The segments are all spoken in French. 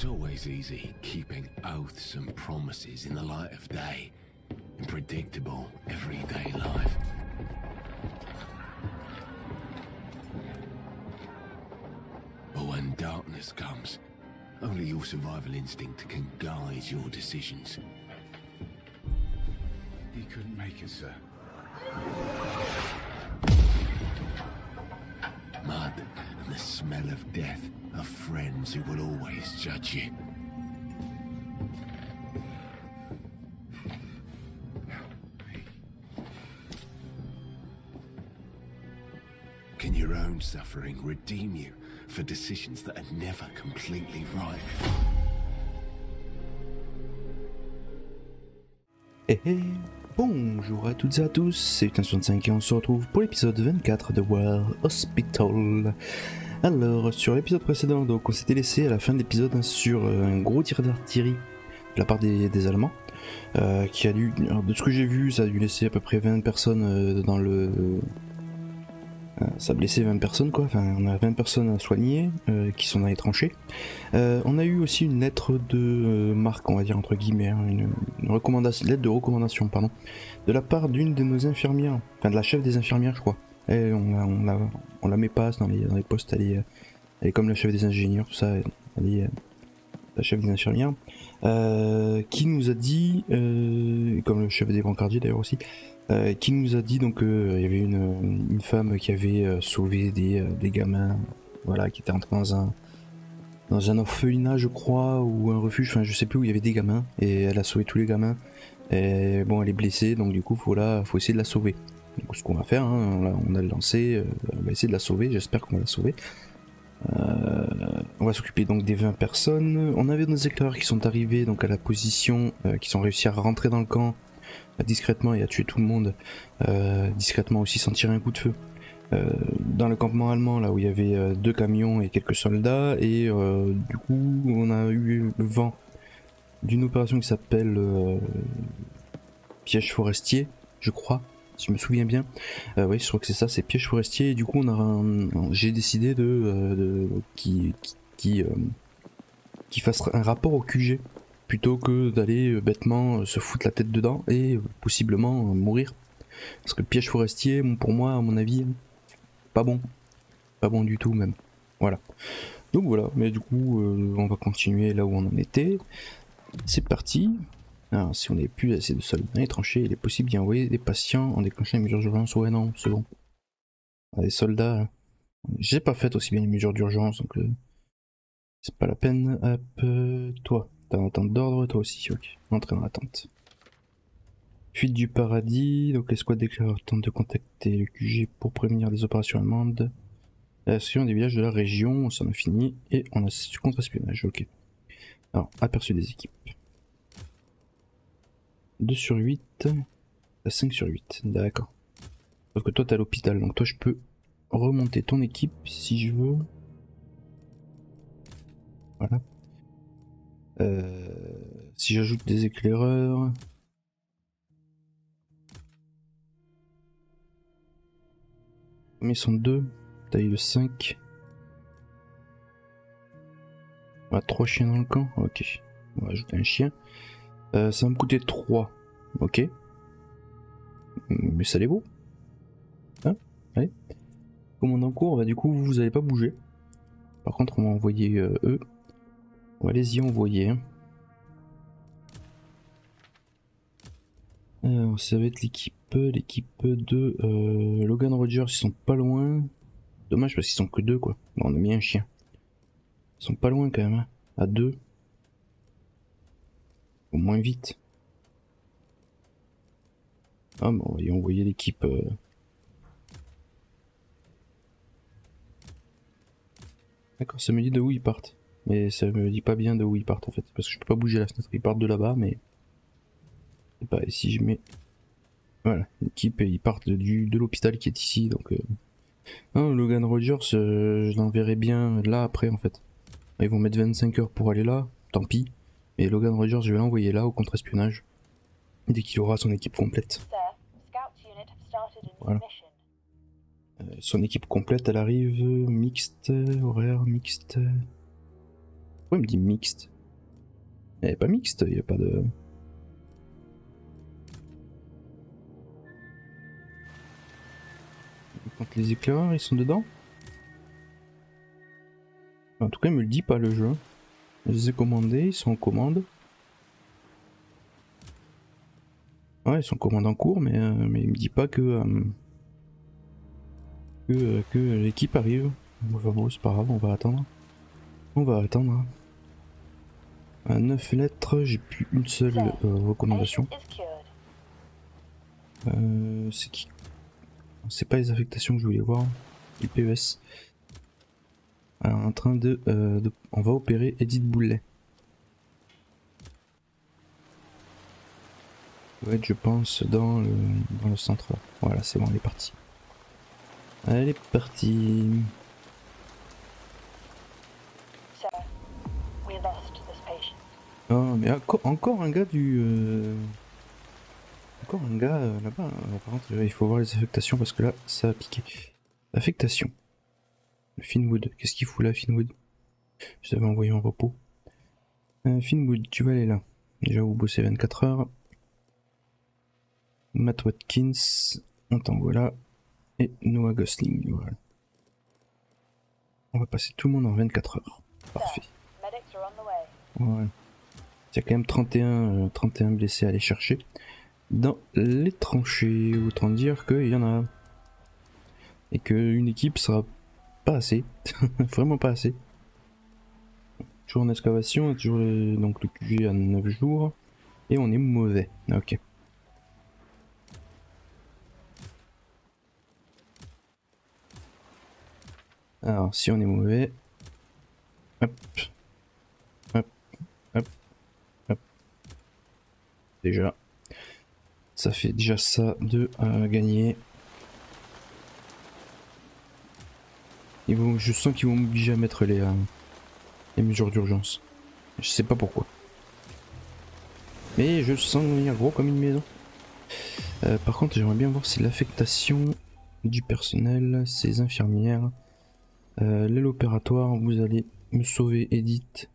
It's always easy keeping oaths and promises in the light of day, in predictable, everyday life. But when darkness comes, only your survival instinct can guide your decisions. He couldn't make it, sir. Mud and the smell of death are friends who will always judge you. Can your own suffering redeem you for decisions that are never completely right? Eh eh, bonjour à toutes et à tous, c'est 865 et on se retrouve pour l'épisode 24 de War Hospital. Alors, sur l'épisode précédent, donc on s'était laissé à la fin de l'épisode sur euh, un gros tir d'artillerie de la part des, Allemands, euh, qui a dû, de ce que j'ai vu, ça a dû laisser à peu près 20 personnes euh, dans le... ça a blessé 20 personnes quoi, enfin on a 20 personnes à soigner qui sont dans les tranchées. On a eu aussi une lettre de marque, on va dire entre guillemets, hein, une, une recommandation, lettre de recommandation, pardon, de la part d'une de nos infirmières, enfin de la chef des infirmières, je crois. On la, met pas dans les, postes, elle est, comme la chef des ingénieurs, tout ça, elle, est euh, la chef des infirmières, euh, qui nous a dit, euh, comme le chef des brancardiers d'ailleurs aussi, qui nous a dit donc il y avait une, femme qui avait sauvé des, gamins, voilà, qui était entrée dans un dans un orphelinat je crois ou un refuge, enfin je sais plus où il y avait des gamins et elle a sauvé tous les gamins. Bon elle est blessée donc du coup faut là faut essayer de la sauver. Donc ce qu'on va faire, hein, on, a lancé, euh, on va essayer de la sauver, j'espère qu'on va la sauver. Euh, on va s'occuper donc des 20 personnes. On avait nos éclaireurs qui sont arrivés donc à la position, euh, qui sont réussi à rentrer dans le camp discrètement et à tuer tout le monde, discrètement aussi sans tirer un coup de feu. Dans le campement allemand, là où il y avait deux camions et quelques soldats, et du coup on a eu le vent d'une opération qui s'appelle piège forestier, je crois, si je me souviens bien. Euh, oui, je crois que c'est ça, c'est piège forestier. Et du coup, on a j'ai décidé de, euh, qui qui euh, qui fasse un rapport au QG plutôt que d'aller bêtement se foutre la tête dedans et possiblement mourir. Parce que piège forestier, pour moi, à mon avis, pas bon, pas bon du tout même. Voilà. Donc voilà, mais du coup, on va continuer là où on en était. C'est parti. Alors, si on n'avait plus assez de soldats les tranchées, il est possible d'y envoyer des patients en déclenchant les mesures d'urgence. Ouais, non, c'est bon. Ah, Les soldats, j'ai pas fait aussi bien les mesures d'urgence, donc euh, c'est pas la peine. Hop, euh, toi, t'es en attente d'ordre, toi aussi, ok. Entrez dans l'attente. Fuite du paradis, donc les squads d'éclaireurs tentent de contacter le QG pour prévenir des opérations allemandes. Action des villages de la région, ça en a fini, et on a contre-espionnage, ok. Alors, aperçu des équipes. 2 sur 8, 5 sur 8, d'accord. Sauf que toi t'es à l'hôpital, donc toi je peux remonter ton équipe si je veux. Voilà. Euh, si j'ajoute des éclaireurs. Ils sont 2, taille de 5. On a 3 chiens dans le camp, ok. On va ajouter un chien. Euh, ça va me coûter 3. Ok. Mais ça les vaut. Hein Allez. Commandant court, bah du coup vous allez pas bouger. Par contre on va envoyer euh, eux. On va les y envoyer. hein. Alors ça va être l'équipe l'équipe de euh, Logan Rogers, ils sont pas loin. Dommage parce qu'ils sont que deux quoi. On a mis un chien. Ils sont pas loin quand même. hein. À deux. Au moins vite. Ah bon, on va envoyer l'équipe. euh. D'accord, ça me dit de où ils partent. Mais ça me dit pas bien de où ils partent en fait. Parce que je peux pas bouger la fenêtre. Ils partent de là-bas, mais. Et si je mets. Voilà, l'équipe, ils partent du, de l'hôpital qui est ici, donc. Euh... Logan Rogers, euh, je l'enverrai bien là après en fait. Ils vont mettre 25 heures pour aller là, tant pis. Et Logan Rogers, je vais l'envoyer là au contre-espionnage. Dès qu'il aura son équipe complète. Voilà. Euh, son équipe complète, elle arrive mixte, horaire mixte. Pourquoi il me dit mixte? Elle est pas mixte, il n'y a pas de. Quand les éclaireurs ils sont dedans? En tout cas, il me le dit pas le jeu. Je les ai commandés, ils sont en commande. Ouais, ils sont en commande en cours, mais, euh, mais il me dit pas que. euh, que, euh, que l'équipe arrive. Enfin bon, c'est pas grave, on va attendre. On va attendre. À 9 lettres, j'ai plus une seule euh, recommandation. C'est qui? C'est pas les affectations que je voulais voir. Du PES. Alors, en train de, euh, de- On va opérer Edith Boulet. Être, je pense, dans le, dans le centre. Voilà, c'est bon, elle est partie. Elle est partie. Patient. Oh, mais encore, un gars du. euh, Encore un gars euh, là-bas. hein. Par contre, euh, il faut voir les affectations parce que là, ça a piqué. Affectation. Finwood. Qu'est-ce qu'il fout là, Finwood? Je t'avais envoyé en repos. Euh, Finwood, tu vas aller là. Déjà, vous bossez 24 heures. Matt Watkins, on t'envoie là. Et Noah Gosling, voilà. On va passer tout le monde en 24 heures. Parfait. Ouais. Il y a quand même 31, euh, 31 blessés à aller chercher dans les tranchées. Autant dire qu'il y en a. Et qu'une équipe sera pas assez. Vraiment pas assez. Toujours en excavation, toujours donc le QG à 9 jours. Et on est mauvais. Ok. Alors, si on est mauvais. Hop. Hop. Hop. Hop. Déjà. Ça fait déjà ça de euh, gagner. Ils vont, je sens qu'ils vont m'obliger à mettre les, euh, mesures d'urgence. Je sais pas pourquoi. Mais je sens venir gros comme une maison. Euh, par contre, j'aimerais bien voir si l'affectation du personnel, ces infirmières, euh, l'aile opératoire, vous allez me sauver Edith.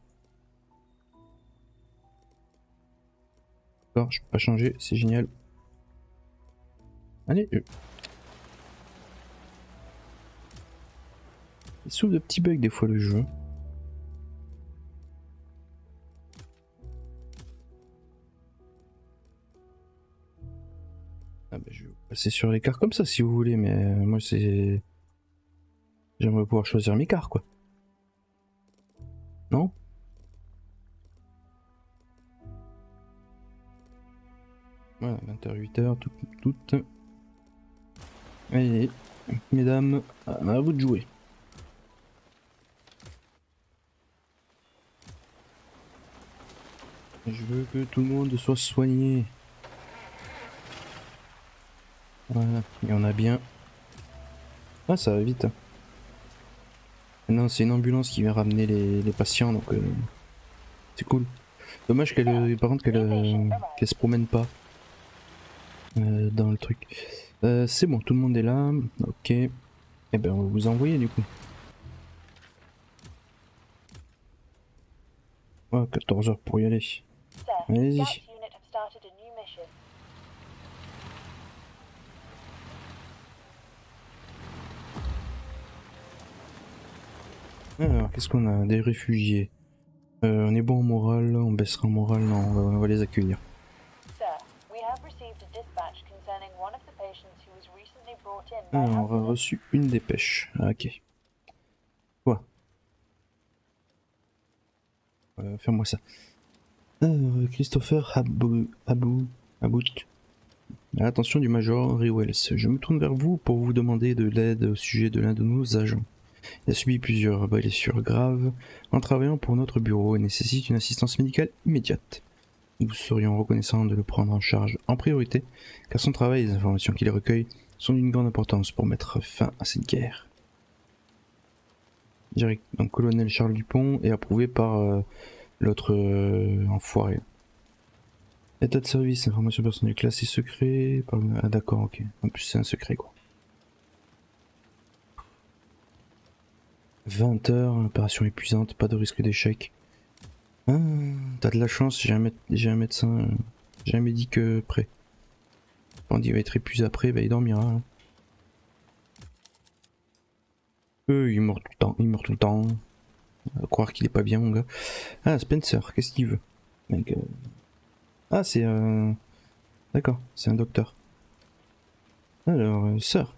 D'accord, je peux pas changer, c'est génial. Allez, je... Il souffre de petits bugs des fois le jeu. Ah bah je vais passer sur les cartes comme ça si vous voulez, mais euh, moi c'est... J'aimerais pouvoir choisir mes cartes quoi. Non? Voilà, 20h, 8h, tout, tout. Allez, mesdames, à vous de jouer. Je veux que tout le monde soit soigné. Voilà, il y en a bien. Ah, ça va vite. Non, c'est une ambulance qui vient ramener les, patients, donc euh, c'est cool. Dommage qu'elle, euh, par contre, qu'elle, euh, qu'elle se promène pas dans le truc. C'est bon, tout le monde est là. Ok. Eh ben, on va vous envoyer du coup. Oh, 14 heures pour y aller. Allez-y. Alors, qu'est-ce qu'on a Des réfugiés. Euh, on est bon en moral, on baissera en moral, non, on va, on va les accueillir. Sir, we have received a dispatch concerning one of the patients who was recently brought in by Alors, on a reçu une dépêche. Ah, ok. Quoi? Euh, Fais-moi ça. Alors, Christopher Abou... Abou... About. À du Major Rewells, je me tourne vers vous pour vous demander de l'aide au sujet de l'un de nos agents. Il a subi plusieurs blessures graves en travaillant pour notre bureau et nécessite une assistance médicale immédiate. Nous serions reconnaissants de le prendre en charge en priorité, car son travail et les informations qu'il recueille sont d'une grande importance pour mettre fin à cette guerre. Direct, donc colonel Charles Dupont est approuvé par euh, l'autre euh, enfoiré. État de service, information personnelle classée secret. Ah d'accord, ok. En plus c'est un secret quoi. 20 heures, opération épuisante, pas de risque d'échec. Ah, t'as de la chance, j'ai un, un médecin, j'ai un médic euh, prêt. Quand il va être épuisé après, bah, il dormira. hein. Euh, il meurt tout le temps, il meurt tout le temps. Croire qu'il est pas bien, mon gars. Ah, Spencer, qu'est-ce qu'il veut? Euh, Ah, c'est un... D'accord, c'est un docteur. Alors, euh, sœur,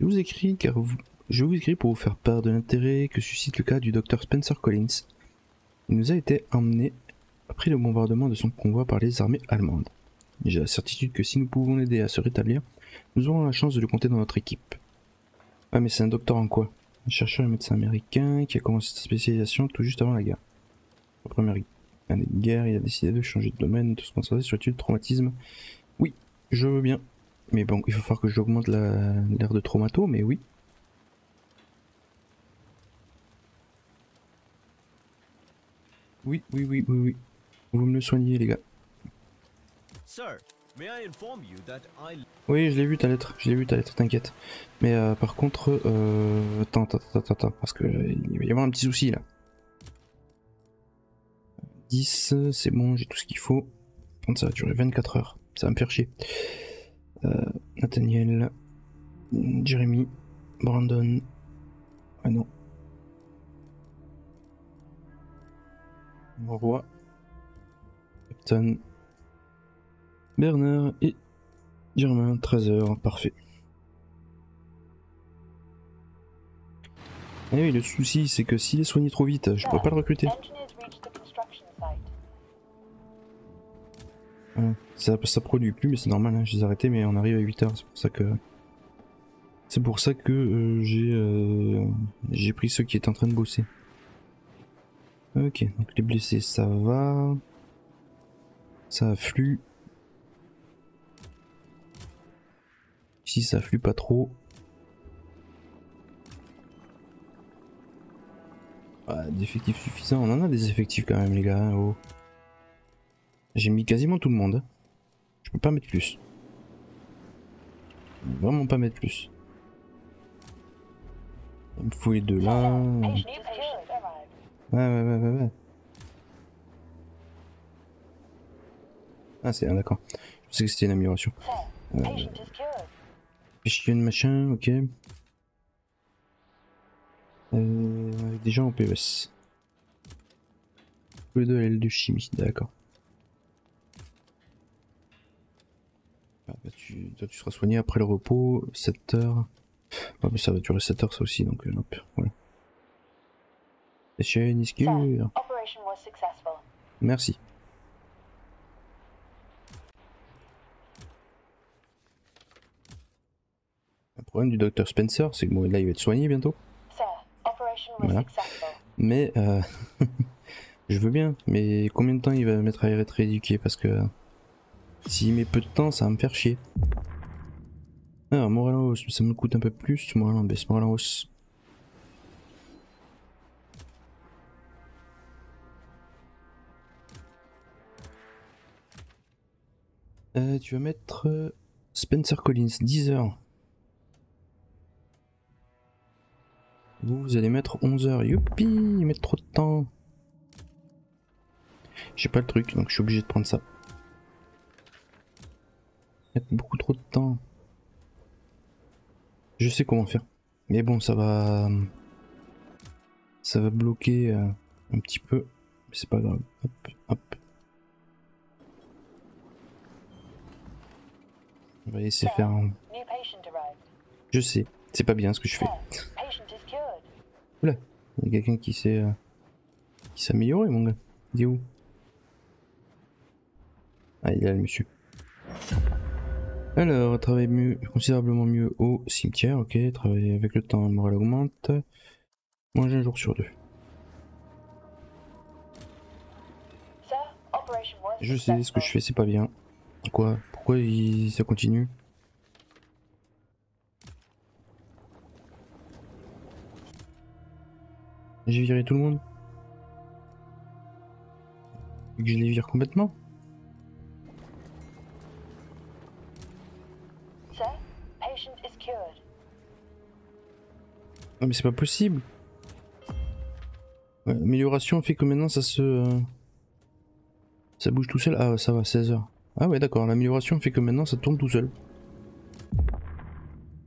je vous écris car je vous écris pour vous faire part de l'intérêt que suscite le cas du docteur Spencer Collins. Il nous a été emmené après le bombardement de son convoi par les armées allemandes. J'ai la certitude que si nous pouvons l'aider à se rétablir, nous aurons la chance de le compter dans notre équipe. Ah mais c'est un docteur en quoi? Un chercheur et médecin américain qui a commencé sa spécialisation tout juste avant la guerre. La première année de guerre, il a décidé de changer de domaine, de se concentrer sur l'étude de traumatisme. Oui, je veux bien. Mais bon, il va falloir que j'augmente la- l'aire de traumato, mais oui. Oui, oui, oui, oui, oui. Vous me le soignez, les gars. Sir, Oui, je l'ai vu ta lettre, je l'ai vu ta lettre, t'inquiète. Mais euh, par contre, euh... attends, attends, attends, attends, parce que euh, il va y avoir un petit souci là. 10, c'est bon, j'ai tout ce qu'il faut. Par contre, ça va durer 24 heures, ça va me faire chier. Nathaniel, Jeremy, Brandon. Ah non. Roi, Captain, Bernard et Germain, 13h, parfait. Eh oui, le souci, c'est que s'il est soigné trop vite, je pourrais pas le recruter. Ça, ça produit plus, mais c'est normal, hein, je les ai arrêtés, mais on arrive à 8h, c'est pour ça que... C'est pour ça que euh, j'ai euh, j'ai pris ceux qui étaient en train de bosser. Ok, donc les blessés, ça va. Ça afflue. Ça afflue pas trop. Ah, d'effectifs suffisants, on en a des effectifs quand même, les gars. hein, oh. J'ai mis quasiment tout le monde. hein. Je peux pas mettre plus. Vraiment pas mettre plus. Il me faut les deux là. Ouais, ouais, ouais, ouais, ouais. Ah, c'est ah, d'accord. Je sais que c'était une amélioration. Euh, Piston machin, ok. Euh, avec des gens en PES. Tous les deux à l'aile de chimie, d'accord. Ah, bah, tu, toi, tu seras soigné après le repos, 7 heures. Ouais, mais ça va durer 7 heures ça aussi, donc euh, hop, voilà. Merci. Problème du docteur Spencer, c'est que bon, là il va être soigné bientôt. Voilà. Mais euh, je veux bien, mais combien de temps il va mettre à être rééduqué? Parce que s'il met peu de temps, ça va me faire chier. Alors, moral en hausse, ça me coûte un peu plus. Moral en baisse, moral en hausse. Euh, tu vas mettre euh, Spencer Collins, 10 heures. Vous, vous allez mettre 11 heures. Youpi, ils mettent trop de temps. J'ai pas le truc, donc je suis obligé de prendre ça. Ils mettent beaucoup trop de temps. Je sais comment faire. Mais bon, ça va... Ça va bloquer euh, un petit peu. Mais c'est pas grave. Hop, hop. On va laisser faire un... Je sais, c'est pas bien ce que je fais. Oula, il y a quelqu'un qui s'est... euh, qui s'est amélioré, mon gars. Il est où? Ah, il est là, le monsieur. Alors, travaille mieux, considérablement mieux au cimetière, ok. Travailler avec le temps, le moral augmente. Manger un jour sur deux. Je sais ce que je fais, c'est pas bien. Quoi? Pourquoi il... ça continue? J'ai viré tout le monde Et que je les vire complètement. Non mais c'est pas possible Ouais, Amélioration fait que maintenant ça se. euh, Ça bouge tout seul. Ah, ça va, 16h. Ah, ouais, d'accord. L'amélioration fait que maintenant ça tourne tout seul.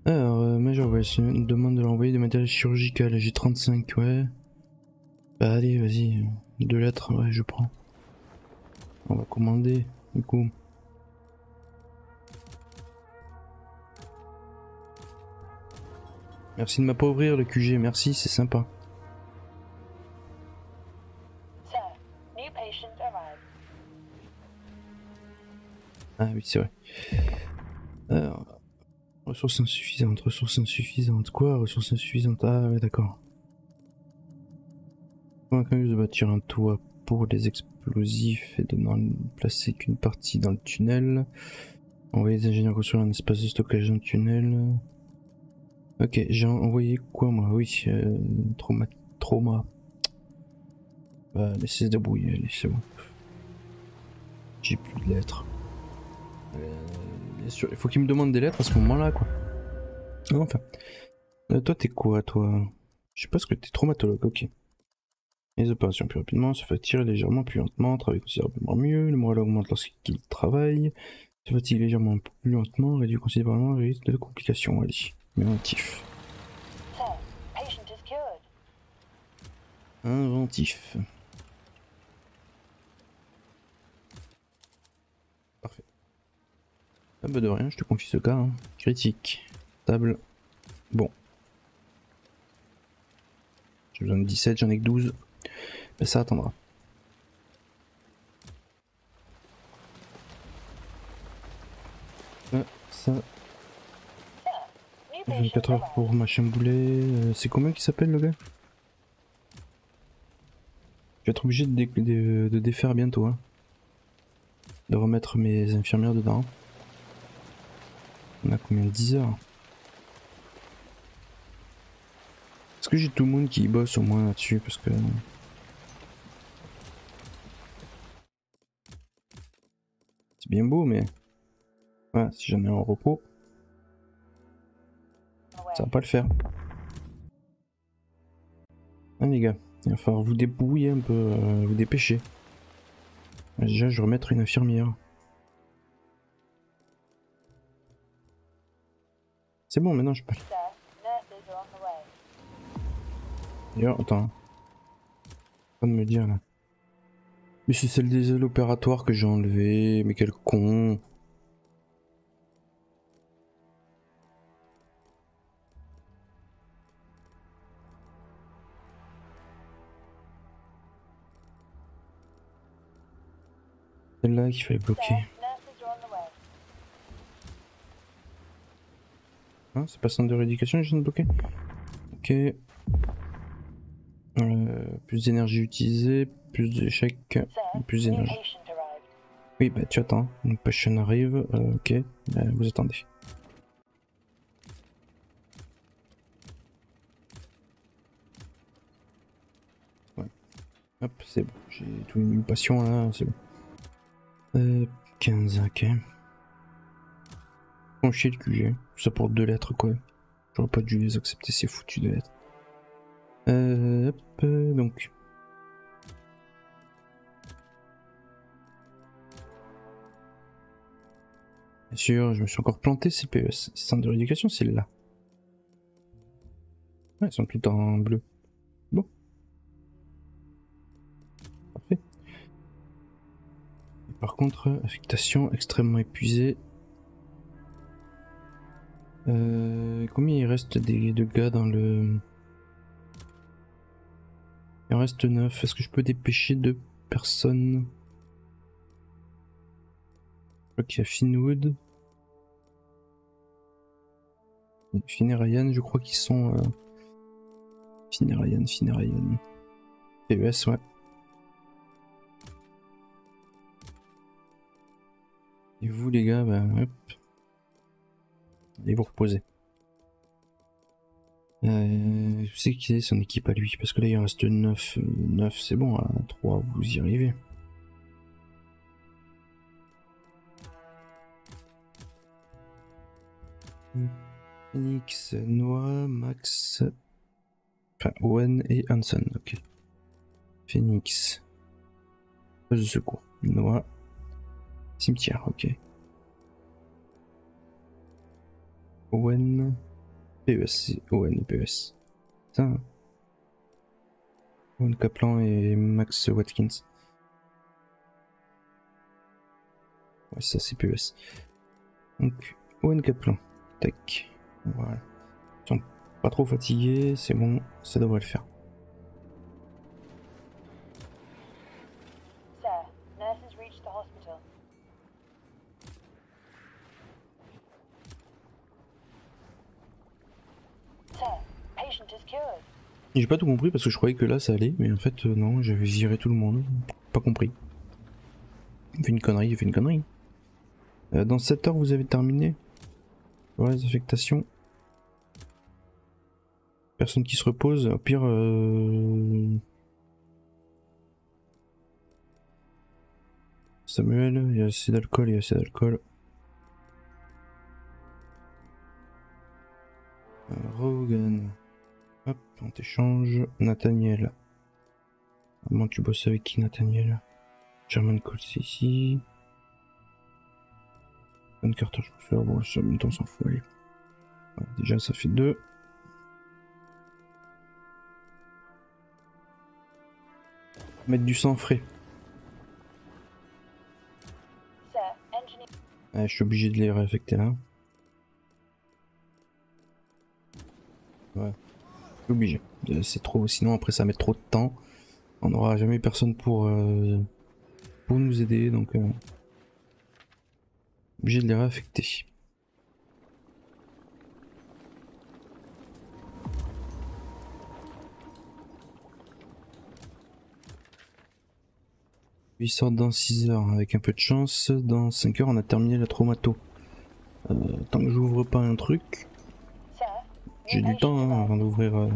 Alors, euh, Major une demande de l'envoyer du matériel chirurgical. J'ai 35, ouais. Bah, allez, vas-y. euh, Deux lettres, ouais, je prends. On va commander, du coup. Merci de m'appauvrir le QG, merci, c'est sympa. Ah oui, c'est vrai. Alors, ressources insuffisantes, ressources insuffisantes. Quoi Ressources insuffisantes? Ah ouais, d'accord. Convaincu de bâtir un toit pour les explosifs et de n'en placer qu'une partie dans le tunnel. Envoyer des ingénieurs construire un espace de stockage dans le tunnel. Ok, j'ai envoyé quoi moi? Oui, euh, trauma. Trauma. Bah, laissez se débrouiller, allez, c'est bon. J'ai plus de lettres. Euh, bien sûr, il faut qu'il me demande des lettres à ce moment-là, quoi. Ah, Enfin. Euh, toi, t'es quoi, toi? Je sais pas ce que t'es traumatologue, ok. Les opérations plus rapidement, se fatigue légèrement plus lentement, travaille considérablement mieux, le moral augmente lorsqu'il travaille, se fatigue légèrement plus lentement, réduit considérablement le risque de complications, allez. Inventif. Sir, patient is cured. Inventif. Parfait. Ah bah de rien, je te confie ce cas. hein. Critique. Table. Bon. J'ai besoin de 17, j'en ai que 12. Mais ça attendra. Ah, ça, New patient 24 heures pour machin boulet. Euh, C'est combien qui s'appelle le gars? Je vais être obligé de, dé- de- de défaire bientôt. Hein. De remettre mes infirmières dedans. On a combien? 10 heures Est-ce que j'ai tout le monde qui bosse au moins là-dessus? Parce que. Bien beau, mais. Si j'en ai en repos, ça va pas le faire. Ah les gars, il va falloir vous débrouiller un peu, euh, vous dépêcher. Déjà, je vais remettre une infirmière. C'est bon, maintenant je peux. D'ailleurs, attends. Pas de me dire là. Mais c'est celle des ailes opératoires que j'ai enlevé. Mais quel con. Celle-là qu'il fallait bloquer. Hein, c'est pas centre de rééducation je viens de bloquer? Ok. Euh, plus d'énergie utilisée, plus d'échecs, plus d'énergie. Oui, bah tu attends. Une passion arrive. euh, ok, bah, vous attendez. Hop, c'est bon. J'ai tout une passion là, c'est bon. Euh, 15, ok. Bon, chier le QG. Ça pour deux lettres quoi. J'aurais pas dû les accepter ces foutus de lettres. Euh, euh, donc. Bien sûr, je me suis encore planté CPES. Centre de rééducation, c'est là. Ouais, ils sont tout en bleu. Bon. Parfait. Par contre, affectation extrêmement épuisée. Euh, combien il reste des, de gars dans le... Il reste 9. Est-ce que je peux dépêcher deux personnes? A Finwood. Finn et Ryan, je crois qu'ils sont... Euh... Finn. PES, ouais. Et vous les gars, bah hop. Allez vous reposer. Euh, je sais qui est son équipe à lui, parce que là il reste 9. 9 c'est bon, à 3 vous y arrivez. Phoenix, Noah, Max, enfin Owen et Hanson, ok. Phoenix. Poste de secours. Noix. Cimetière, ok. Owen. PES, c'est Owen et PES. Putain. Owen Kaplan et Max Watkins. Ouais, ça c'est PES. Donc, Owen Kaplan. Tac. Voilà. Ils sont pas trop fatigués, c'est bon, ça devrait le faire. J'ai pas tout compris parce que je croyais que là ça allait, mais en fait euh, non, j'avais viré tout le monde. Pas compris. Il fait une connerie, il fait une connerie. Euh, dans 7 heures vous avez terminé Voilà les affectations. Personne qui se repose, au pire... Euh... Samuel, il y a assez d'alcool, il y a assez d'alcool. Euh, Rogan. Hop, on t'échange. Nathaniel. Comment tu bosses avec qui, Nathaniel German Cole, c'est ici. Van Carter, je. Bon, ça, en même temps, s'en fout. Voilà, déjà, ça fait deux. Mettre du sang frais. Ouais, je suis obligé de les réaffecter là. Ouais. Obligé. Euh, C'est trop, sinon après ça mettre trop de temps. On n'aura jamais personne pour, euh, pour nous aider, donc euh, obligé de les réaffecter. Ils sortent dans 6 heures avec un peu de chance. Dans 5 heures, on a terminé la traumato. Tant que j'ouvre pas un truc, j'ai du temps hein, avant d'ouvrir. euh.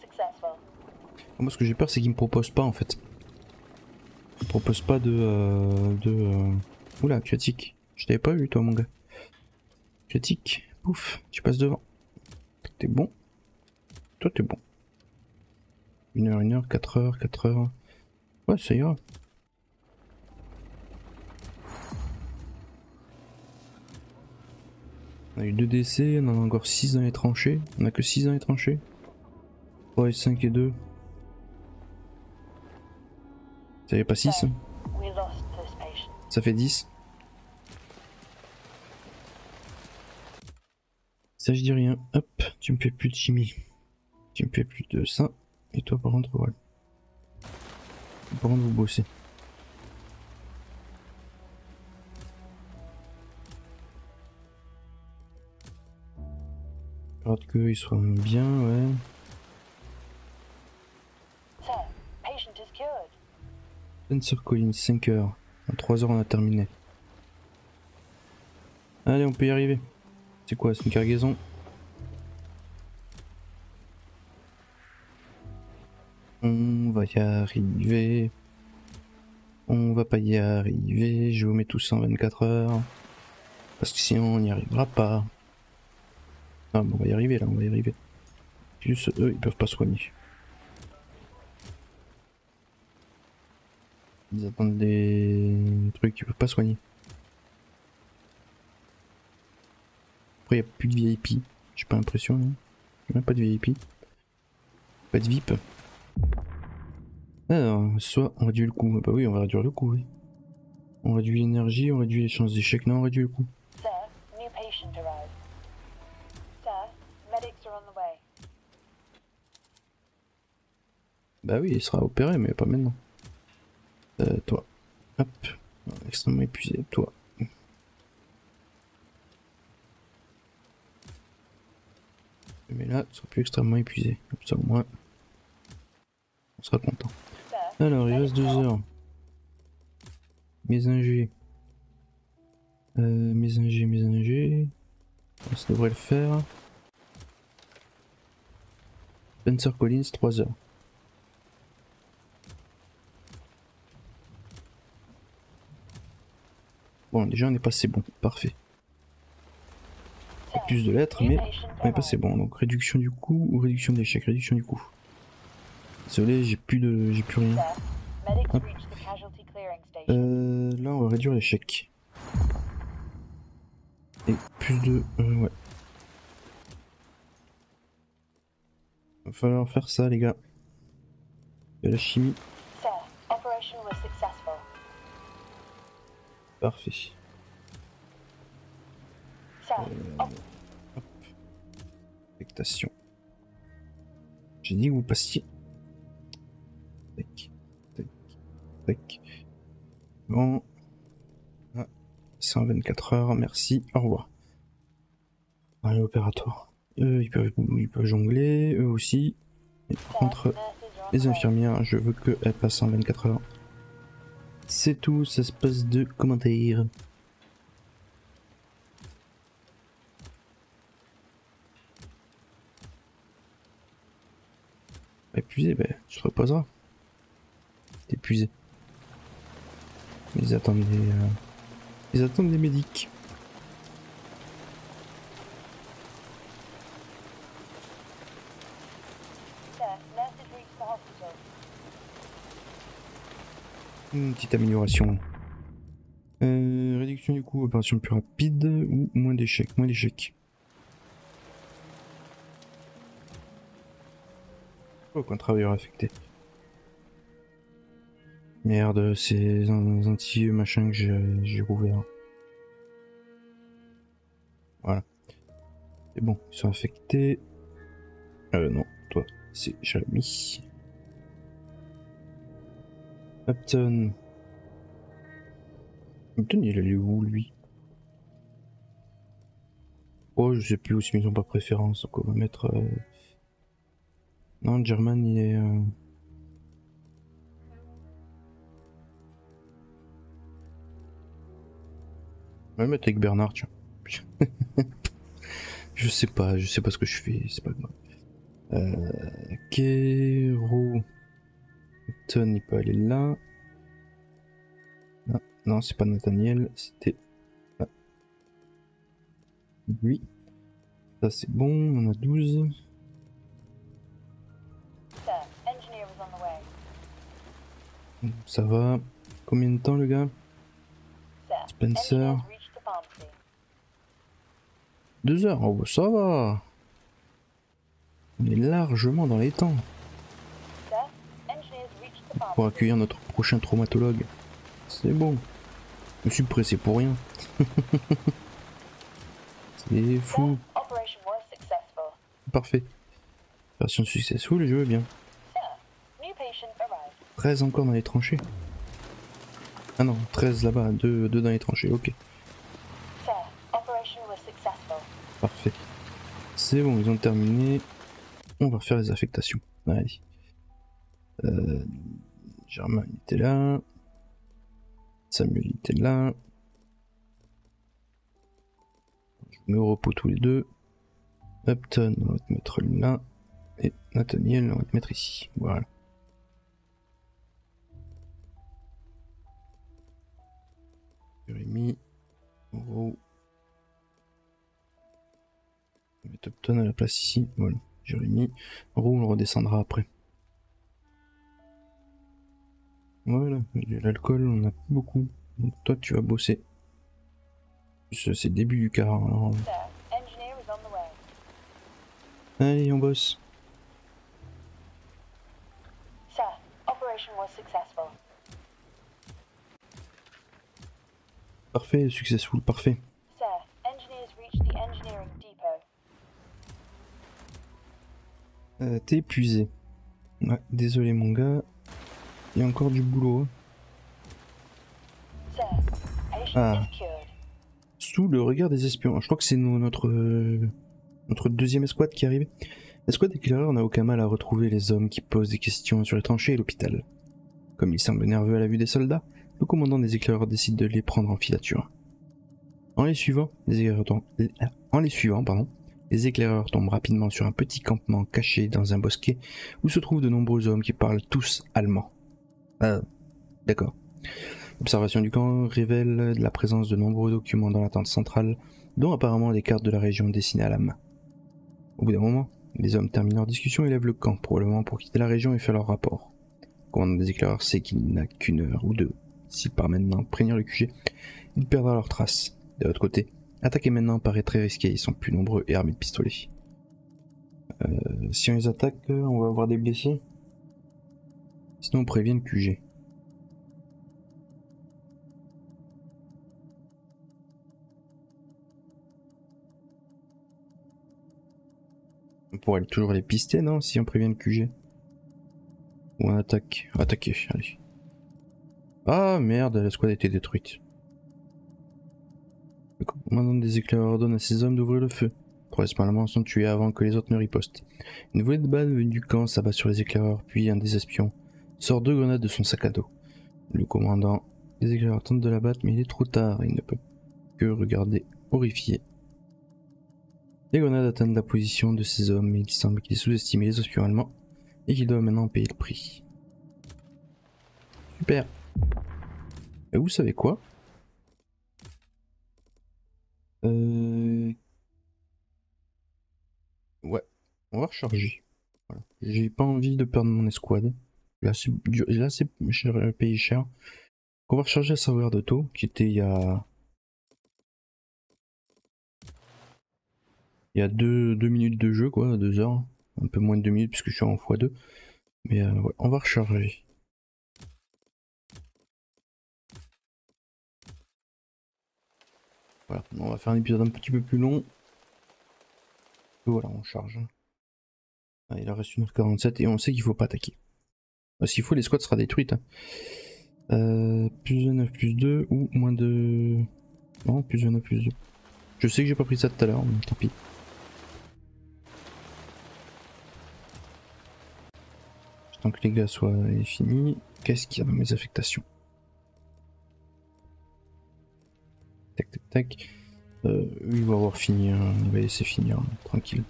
Successful. Moi, ce que j'ai peur, c'est qu'ils me proposent pas en fait. Ils me proposent pas de. Euh, de euh... Oula, tu as tic. Je t'avais pas vu, toi, mon gars. Tu as tic. Pouf, tu passes devant. T'es bon. Toi, t'es bon. 1 heure, 1 heure, 4 heures, 4 heures. Ouais, ça ira. On a eu 2 décès, on en a encore 6 dans les tranchées. On a que 6 dans les tranchées. 3 et 5 et 2. Ça fait pas 6 hein. Ça fait 10. Ça je dis rien. Hop, tu me fais plus de chimie. Tu me fais plus de ça. Et toi par contre, voilà. Par contre, vous bossez. Qu'ils soient bien, ouais. Sir, patient is cured. Spencer Collins, 5 heures. En 3 heures, on a terminé. Allez, on peut y arriver. C'est quoi, c'est une cargaison? On va y arriver. On va pas y arriver. Je vous mets tous en 24 heures. Parce que sinon, on n'y arrivera pas. Ah, bon, on va y arriver là, on va y arriver. Juste eux, ils peuvent pas soigner. Ils attendent des trucs qu'ils peuvent pas soigner. Après, il n'y a plus de VIP. J'ai pas l'impression, non Même pas de VIP. Pas de VIP. Alors, soit on réduit le coût. Bah oui, on va réduire le coût, oui. On réduit l'énergie, on réduit les chances d'échec. Non, on réduit le coût. New patient arrived. Bah oui, il sera opéré, mais pas maintenant. Euh, toi. Hop. Extrêmement épuisé. Toi. Mais là, tu seras plus extrêmement épuisé. Comme ça, au moins, on sera content. Alors, il reste deux heures. Mes ingés. Euh, mes ingés, mes ingés. Ça devrait le faire. Spencer Collins, 3 heures. Bon, déjà, on est passé bon. Parfait. Plus de lettres, mais on est passé bon. Donc, réduction du coût ou réduction d'échec? Réduction du coût. Désolé, j'ai plus de. j'ai plus rien. Hop. Euh, là, on va réduire l'échec. Et plus de. euh, ouais. Va falloir faire ça, les gars. De la chimie, parfait. Sir, op- Affectation. J'ai dit que vous passiez. Tac, tac, tac. Bon. Ah, 124 heures, merci, au revoir. Allez, opératoire. Eux, ils peuvent, ils peuvent jongler, eux aussi. Et par contre, les infirmières, je veux qu'elles passent en 24 heures. C'est tout, ça se passe de commentaires. Épuisé, ben, tu te reposeras. T'es épuisé. Ils attendent des. euh, Ils attendent des médics. Une petite amélioration. Euh, réduction du coût, opération plus rapide ou moins d'échecs Moins d'échecs. Aucun travailleur affecté. Merde, c'est un anti machin que j'ai rouvert. Voilà. C'est bon, ils sont affectés. Euh, non, toi, c'est Jeremy. Upton. Upton, il allait où, lui? Oh, je sais plus où ils ont pas préférence, donc on va mettre... euh, Non, German, il est... euh, On va mettre avec Bernard, tiens. je sais pas, je sais pas ce que je fais, c'est pas grave. Euh... Kero... Upton, il peut aller là. Non, c'est pas Nathaniel, c'était... Lui. Ça c'est bon, on a 12. Sir, engineer was on the way. Ça va. Combien de temps le gars? Spencer. Deux heures, oh bah, ça va. On est largement dans les temps pour accueillir notre prochain traumatologue. C'est bon. Je me suis pressé pour rien. C'est fou. operation was successful. Parfait. Version successful, je veux bien. Sir, new patient arrived. 13 encore dans les tranchées. Ah non, 13 là-bas, 2, dans les tranchées, ok. Sir, operation was successful. Parfait. C'est bon, ils ont terminé. On va refaire les affectations. Allez. Euh, Germain était là. Samuel était là. Je vous mets au repos tous les deux. Upton, on va te mettre là. Et Nathaniel, on va te mettre ici. Voilà. Jérémy. Moreau. On va mettre Upton à la place ici. Voilà. Jérémy. Roux, on redescendra après. Voilà. De L'alcool, on a plus beaucoup. Donc toi, tu vas bosser. Ce- C'est le début du car. alors. Allez, on bosse. Parfait, successful, parfait. Sir, engineers reached the engineering depot. Euh, T'es épuisé. Ouais, désolé mon gars. Il y a encore du boulot. hein. Ah. Sous le regard des espions. Je crois que c'est euh, notre deuxième escouade qui est arrivée. L'escouade éclaireur n'a aucun mal à retrouver les hommes qui posent des questions sur les tranchées et l'hôpital. Comme ils semblent nerveux à la vue des soldats, le commandant des éclaireurs décide de les prendre en filature. En les suivant, suivant, pardon, les éclaireurs tombent rapidement sur un petit campement caché dans un bosquet où se trouvent de nombreux hommes qui parlent tous allemand. Ah, d'accord. L'observation du camp révèle la présence de nombreux documents dans la tente centrale, dont apparemment des cartes de la région dessinées à la main. Au bout d'un moment, Les hommes terminent leur discussion et lèvent le camp, probablement pour quitter la région et faire leur rapport. Le commandant des éclaireurs sait qu'il n'a qu'une heure ou deux. S'ils partent maintenant prévenir le QG, il perdra leurs traces. De l'autre côté, attaquer maintenant paraît très risqué, ils sont plus nombreux et armés de pistolets. Euh, si on les attaque, on va avoir des blessés? Sinon on prévient le QG. On pourrait toujours les pister, non Si on prévient le QG. Ou on attaque. Attaquer, allez. Ah merde, la squad a été détruite. Le commandant des éclaireurs ordonne à ses hommes d'ouvrir le feu. Trois allemands sont tués avant que les autres ne ripostent. Une volée de balles venue du camp s'abat sur les éclaireurs, puis un des espions sort deux grenades de son sac à dos. Le commandant des éclaireurs tente de la battre, mais il est trop tard, il ne peut que regarder horrifié. Les grenades atteignent la position de ses hommes, mais il semble qu'il ait sous-estimé les espions allemands et qu'il doit maintenant payer le prix. Super. Et vous savez quoi? Euh... Ouais, on va recharger. J'ai pas envie de perdre mon escouade. Là, c'est là, c'est cher-. On va recharger la sauvegarde auto qui était il y a. Il y a deux, deux minutes de jeu, quoi, deux heures. Un peu moins de deux minutes puisque je suis en x2. Mais euh, on va recharger. Voilà, on va faire un épisode un petit peu plus long. Voilà, on charge. Ah, il en reste 1h47 et on sait qu'il faut pas attaquer. Ah, S'il faut, les squads sera détruite. hein. Euh, plus 29, plus 2 ou moins de. Non, plus 29, plus 2. Je sais que j'ai pas pris ça tout à l'heure, mais tant pis. Tant que les gars soient finis, qu'est-ce qu'il y a dans mes affectations? Tac tac tac. Euh, ils vont avoir fini, hein. va laisser finir, hein, tranquille.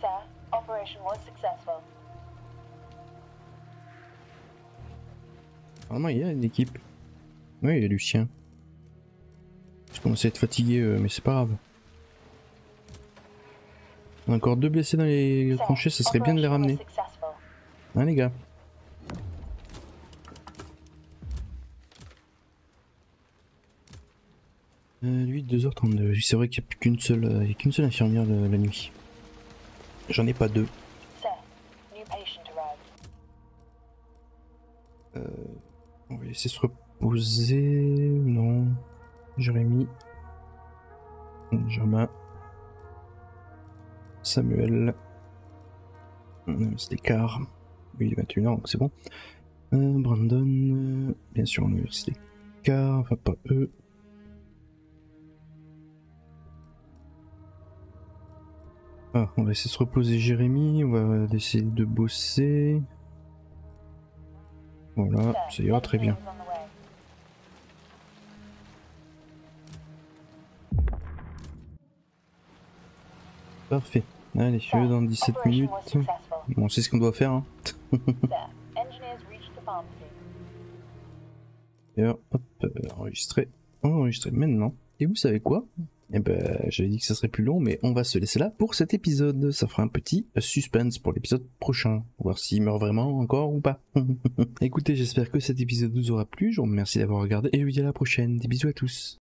Sir, operation was successful. Normalement, il y a une équipe. Oui, il y a Lucien. Je commence à être fatigué, euh, mais c'est pas grave. A encore deux blessés dans les tranchées, ça serait bien de les ramener. Hein, les gars euh, Lui, 2h32. C'est vrai qu'il n'y a plus qu'une seule, euh, a seule infirmière la nuit. J'en ai pas deux. Sir, new patient arrived. Euh, on va laisser se reposer. Non. Jérémy. Germain. Samuel. C'est l'écart. Oui, il est 21h, donc c'est bon. Euh, Brandon. euh, bien sûr, on a c'est l'écart. Enfin, pas eux. Ah, on va essayer de se reposer Jérémy. On va essayer de bosser. Voilà, ça ira très bien. Parfait. Allez, Sir, eux dans 17 operation minutes. Bon, on sait ce qu'on doit faire. Hein. D'ailleurs, hop, euh, enregistrer. Enregistrer maintenant. Et vous savez quoi? Eh ben, j'avais dit que ça serait plus long, mais on va se laisser là pour cet épisode. Ça fera un petit suspense pour l'épisode prochain. Voir s'il meurt vraiment encore ou pas. Écoutez, j'espère que cet épisode vous aura plu. Je vous remercie d'avoir regardé et je vous dis à la prochaine. Des bisous à tous.